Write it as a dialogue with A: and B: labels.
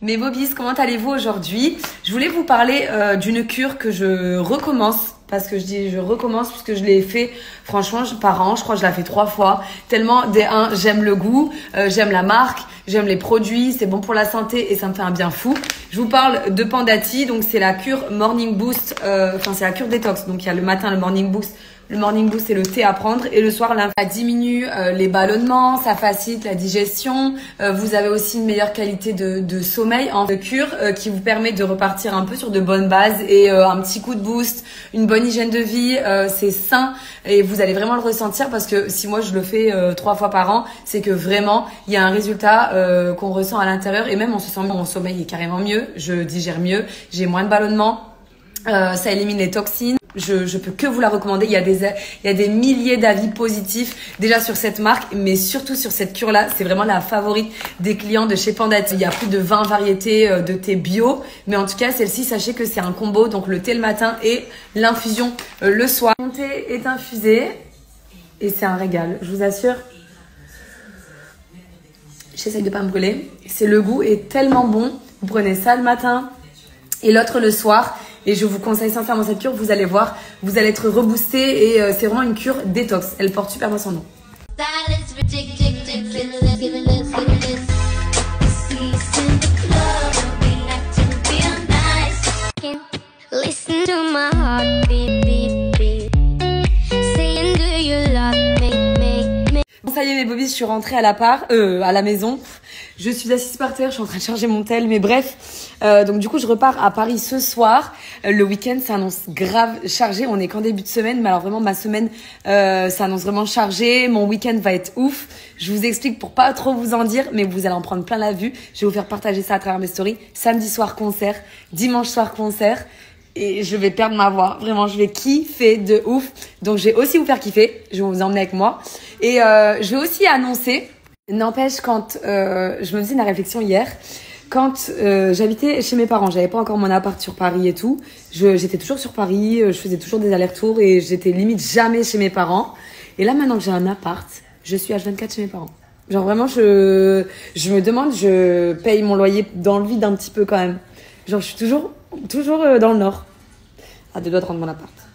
A: Mes bobbies, comment allez-vous aujourd'hui? Je voulais vous parler euh, d'une cure que je recommence parce que je dis je recommence puisque je l'ai fait franchement par an je crois que je l'ai fait trois fois. Tellement des un j'aime le goût euh, j'aime la marque j'aime les produits c'est bon pour la santé et ça me fait un bien fou. Je vous parle de Pandati donc c'est la cure Morning Boost euh, enfin c'est la cure détox. Donc il y a le matin le Morning Boost le morning boost, c'est le thé à prendre. Et le soir, ça diminue euh, les ballonnements, ça facilite la digestion. Euh, vous avez aussi une meilleure qualité de, sommeil en cure euh, qui vous permet de repartir un peu sur de bonnes bases et un petit coup de boost, une bonne hygiène de vie. c'est sain et vous allez vraiment le ressentir parce que si moi je le fais trois fois par an, c'est que vraiment il y a un résultat qu'on ressent à l'intérieur et même on se sent mon sommeil est carrément mieux, je digère mieux, j'ai moins de ballonnements. ça élimine les toxines. Je, je peux que vous la recommander. Il y a des, il y a des milliers d'avis positifs déjà sur cette marque, mais surtout sur cette cure-là. C'est vraiment la favorite des clients de chez Pandati. Il y a plus de 20 variétés euh, de thé bio, mais en tout cas, celle-ci, sachez que c'est un combo. Donc le thé le matin et l'infusion euh, le soir. Mon thé est infusé et c'est un régal, je vous assure. J'essaye de pas me brûler. C'est le goût est tellement bon. Vous prenez ça le matin et l'autre le soir. Et je vous conseille sincèrement cette cure, vous allez voir, vous allez être reboosté et euh, c'est vraiment une cure détox. Elle porte super bien son nom. Bon, ça y est mes bobbies, je suis rentrée à la part, euh, à la maison. Je suis assise par terre, je suis en train de charger mon tel, mais bref. Euh, donc du coup, je repars à Paris ce soir. Euh, le week-end s'annonce grave chargé. On est qu'en début de semaine, mais alors vraiment ma semaine euh, s'annonce vraiment chargée. Mon week-end va être ouf. Je vous explique pour pas trop vous en dire, mais vous allez en prendre plein la vue. Je vais vous faire partager ça à travers mes stories. Samedi soir concert, dimanche soir concert et je vais perdre ma voix. Vraiment, je vais kiffer de ouf. Donc, je vais aussi vous faire kiffer. Je vais vous emmener avec moi. Et euh, je vais aussi annoncer N'empêche, quand euh, je me faisais une réflexion hier, quand euh, j'habitais chez mes parents, j'avais pas encore mon appart sur Paris et tout. J'étais toujours sur Paris, euh, je faisais toujours des allers-retours et j'étais limite jamais chez mes parents. Et là, maintenant que j'ai un appart, je suis H24 chez mes parents. Genre vraiment, je, me demande, je paye mon loyer dans le vide un petit peu quand même. Genre, je suis toujours, toujours dans le nord. À deux doigts de rendre mon appart.